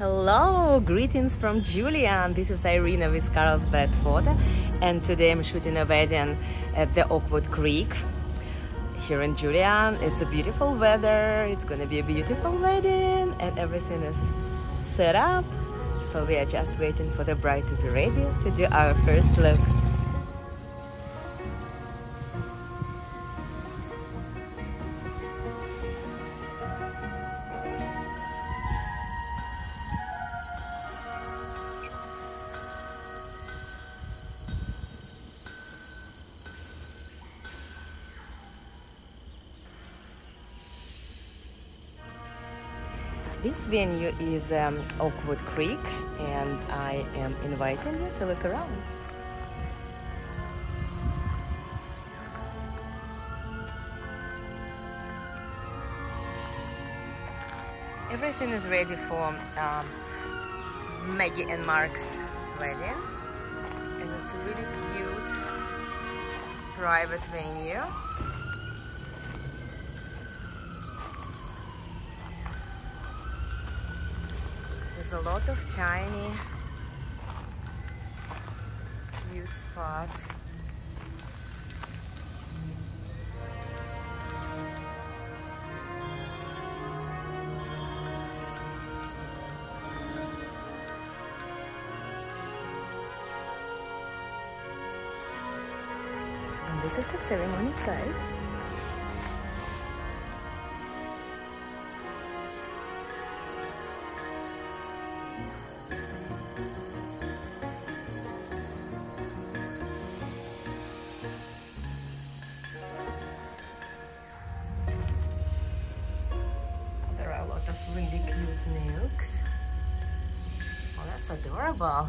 Hello, greetings from Julian. This is Irina with Carlsbad Photo, and today I'm shooting a wedding at the Oakwood Creek here in Julian. It's a beautiful weather, it's gonna be a beautiful wedding, and everything is set up. So we are just waiting for the bride to be ready to do our first look. This venue is um, Oakwood Creek, and I am inviting you to look around. Everything is ready for um, Maggie and Mark's wedding, and it's a really cute private venue. There's a lot of tiny, cute spots. And this is the ceremony site. Really cute nooks. Oh, that's adorable.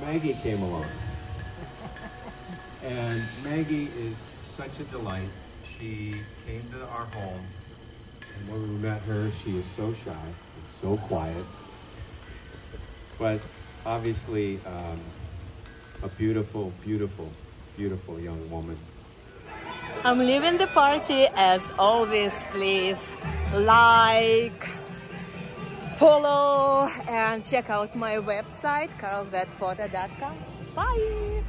Maggie came along. And Maggie is such a delight. She came to our home, and when we met her, she is so shy and so quiet. But obviously, um, a beautiful, beautiful, beautiful young woman. I'm leaving the party as always. Please like, follow, and check out my website carlsbadphoto.com. Bye!